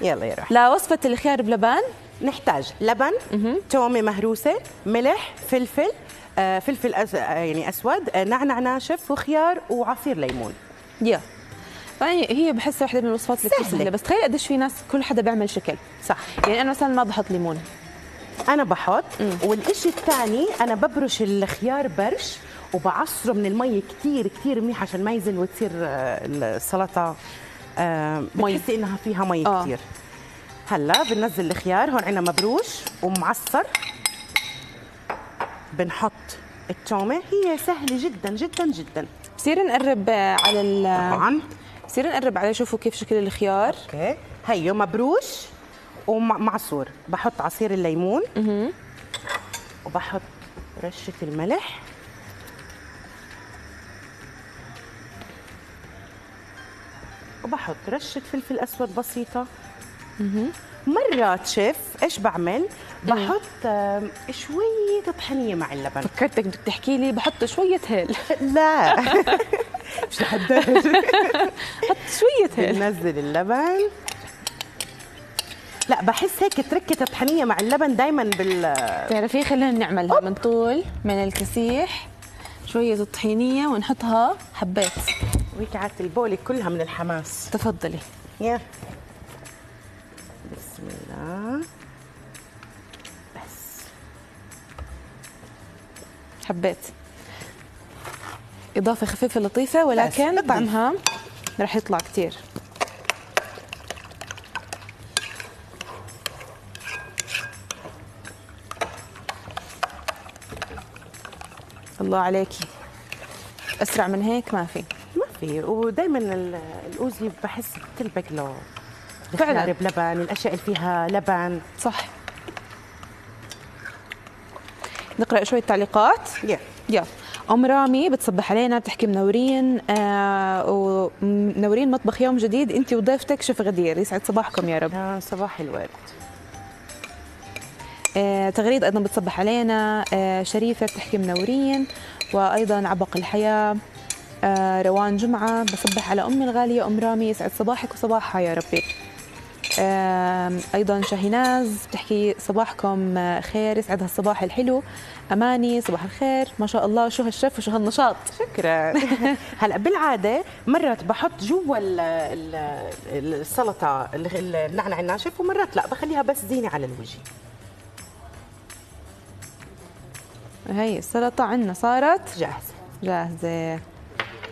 يلا يا روح لوصفه الخيار بلبن؟ نحتاج لبن تومة مهروسة ملح فلفل آه فلفل أس... آه يعني أسود آه نعنع ناشف وخيار وعصير ليمون. يا يعني هي بحسها واحدة من الوصفات اللي كثير سهلة. بس تخيل قديش في ناس كل حدا بيعمل شكل. صح. يعني أنا مثلا ما بحط ليمون. أنا بحط. والشيء الثاني أنا ببرش الخيار برش وبعصره من المي كثير كثير منيح عشان ما يزل وتصير آه، السلطة. مي. بتحسي إنها فيها مي آه. كثير هلا بننزل الخيار هون عندنا مبروش ومعصر. بنحط التومة. هي سهلة جدا جدا جدا. بصير نقرب آه، على ال طبعا. بصير نقرب على شوفوا كيف شكل الخيار. أوكي. هيو مبروش ومعصور. بحط عصير الليمون. وبحط رشة الملح. وبحط رشة فلفل أسود بسيطة. مرات شيف إيش بعمل؟ بحط شوية طحينية مع اللبن. فكرتك بدك تحكي لي بحط شوية هيل. لا. مش لحداش. حط شوية هيل. بنزل اللبن. لا بحس هيك تركة الطحينية مع اللبن دايما بال بتعرفي خلينا نعملها من طول من الكسيح. شوية الطحينية ونحطها حبات. ويكعت البولة كلها من الحماس. تفضلي. يا. بسم الله. بس. حبات إضافة خفيفة لطيفة ولكن. طعمها رح يطلع كتير. الله عليكي. أسرع من هيك ما في. ما في ودائما الاوزي بحس بتلبق له فعلاً. بلبن الأشياء اللي فيها لبن. صح. نقرأ شوية تعليقات يا. يا أم رامي بتصبح علينا بتحكي منورين آه ومنورين مطبخ يوم جديد. انت وضيفتك شيف غدير. يسعد صباحكم يا رب. يا صباح الورد. آه تغريد أيضا بتصبح علينا. آه شريفة بتحكي منورين وأيضا عبق الحياة. آه روان جمعة. بصبح على أمي الغالية أم رامي يسعد صباحك وصباحها يا ربي. آه أيضا شاهيناز بتحكي صباحكم آه، خير يسعد هالصباح الحلو. أماني صباح الخير. ما شاء الله شو هالشف وشو هالنشاط. شكرا. هلا بالعادة مرات بحط جوا ال- ال- السلطة ال- النعنع الناشف ومرات لا بخليها بس زينة على الوجه. هي السلطة عندنا صارت؟ جاهزة. جاهزة.